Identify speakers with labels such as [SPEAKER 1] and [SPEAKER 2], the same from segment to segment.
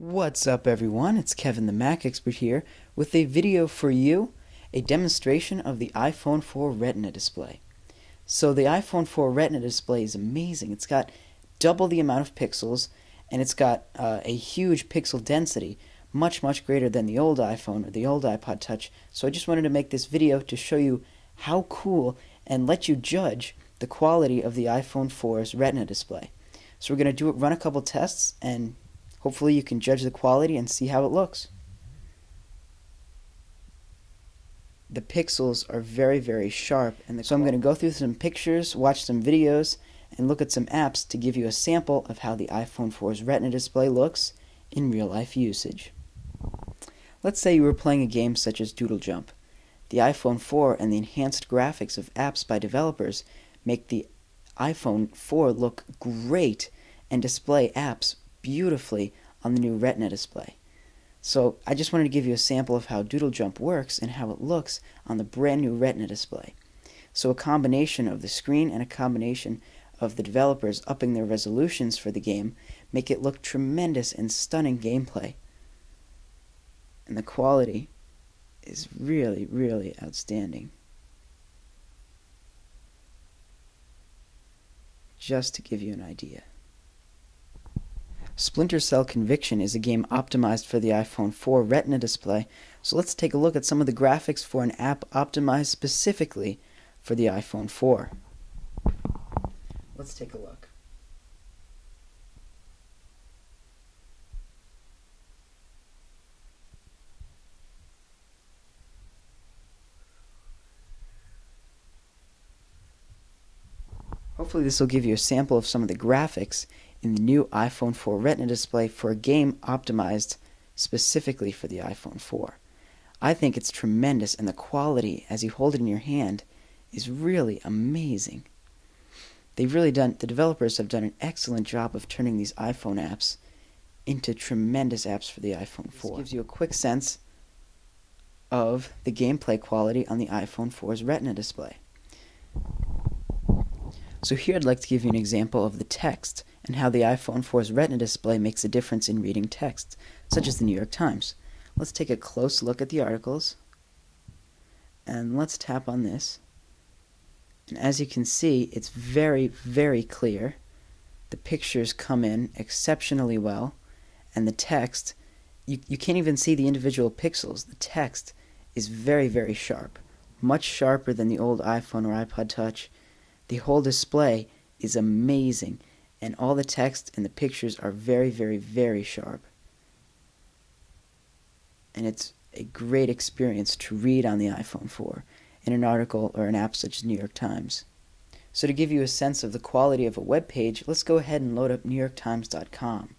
[SPEAKER 1] What's up everyone, it's Kevin the Mac Expert here with a video for you, a demonstration of the iPhone 4 Retina display. So the iPhone 4 Retina display is amazing. It's got double the amount of pixels and it's got uh, a huge pixel density, much much greater than the old iPhone or the old iPod Touch. So I just wanted to make this video to show you how cool and let you judge the quality of the iPhone 4's Retina display. So we're going to do it, run a couple tests and hopefully you can judge the quality and see how it looks. The pixels are very very sharp and so I'm going to go through some pictures, watch some videos and look at some apps to give you a sample of how the iPhone 4's Retina display looks in real life usage. Let's say you were playing a game such as Doodle Jump. The iPhone 4 and the enhanced graphics of apps by developers make the iPhone 4 look great and display apps beautifully on the new Retina display. So I just wanted to give you a sample of how Doodle Jump works and how it looks on the brand new Retina display. So a combination of the screen and a combination of the developers upping their resolutions for the game make it look tremendous and stunning gameplay. And the quality is really, really outstanding. Just to give you an idea. Splinter Cell Conviction is a game optimized for the iPhone 4 Retina display, so let's take a look at some of the graphics for an app optimized specifically for the iPhone 4. Let's take a look. Hopefully this will give you a sample of some of the graphics in the new iPhone 4 Retina display for a game optimized specifically for the iPhone 4. I think it's tremendous and the quality as you hold it in your hand is really amazing. They've really done, the developers have done an excellent job of turning these iPhone apps into tremendous apps for the iPhone 4. This gives you a quick sense of the gameplay quality on the iPhone 4's Retina display. So here I'd like to give you an example of the text and how the iPhone 4's Retina display makes a difference in reading texts, such as the New York Times. Let's take a close look at the articles, and let's tap on this. And as you can see, it's very, very clear. The pictures come in exceptionally well, and the text, you, you can't even see the individual pixels. The text is very, very sharp, much sharper than the old iPhone or iPod Touch. The whole display is amazing, and all the text and the pictures are very, very, very sharp. And it's a great experience to read on the iPhone 4 in an article or an app such as New York Times. So to give you a sense of the quality of a web page, let's go ahead and load up newyorktimes.com.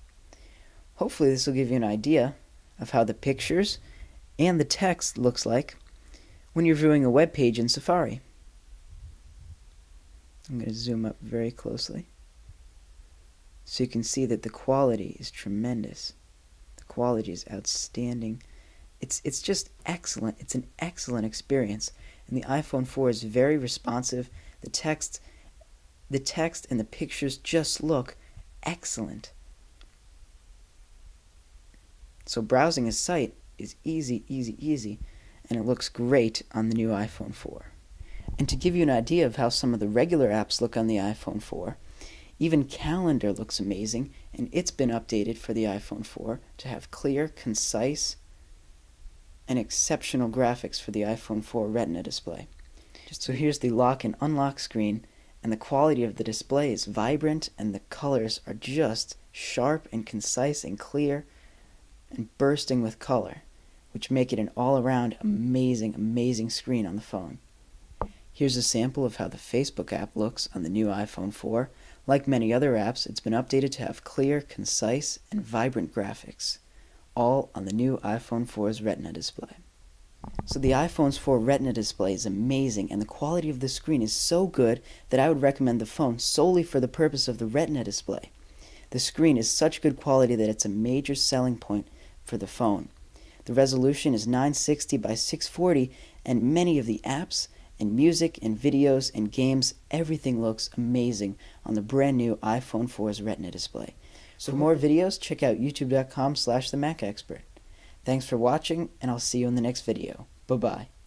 [SPEAKER 1] Hopefully this will give you an idea of how the pictures and the text looks like when you're viewing a web page in Safari. I'm going to zoom up very closely so you can see that the quality is tremendous. The quality is outstanding. It's it's just excellent. It's an excellent experience and the iPhone 4 is very responsive. The text the text and the pictures just look excellent. So browsing a site is easy, easy, easy, and it looks great on the new iPhone 4. And to give you an idea of how some of the regular apps look on the iPhone 4, even Calendar looks amazing, and it's been updated for the iPhone 4 to have clear, concise, and exceptional graphics for the iPhone 4 Retina display. So here's the lock and unlock screen, and the quality of the display is vibrant, and the colors are just sharp and concise and clear and bursting with color, which make it an all-around amazing, amazing screen on the phone. Here's a sample of how the Facebook app looks on the new iPhone 4. Like many other apps, it's been updated to have clear, concise, and vibrant graphics all on the new iPhone 4's Retina display. So the iPhone's 4 Retina display is amazing and the quality of the screen is so good that I would recommend the phone solely for the purpose of the Retina display. The screen is such good quality that it's a major selling point for the phone. The resolution is 960 by 640 and many of the apps and music and videos and games, everything looks amazing on the brand new iPhone 4's Retina display.
[SPEAKER 2] So
[SPEAKER 1] for more videos, check out youtube.com slash the Mac Expert. Thanks for watching, and I'll see you in the next video. Bye-bye.